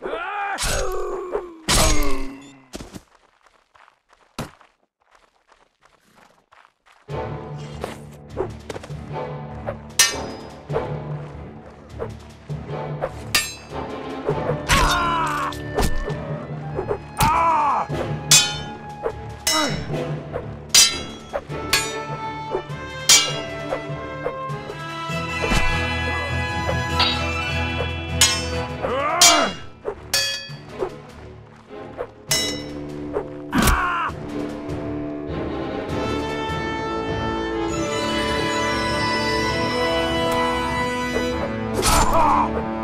Ah! now.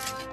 Bye.